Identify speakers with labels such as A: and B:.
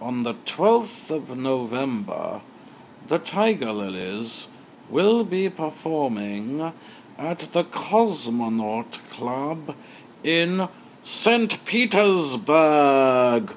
A: on the 12th of November, the Tiger Lilies will be performing at the Cosmonaut Club in St. Petersburg.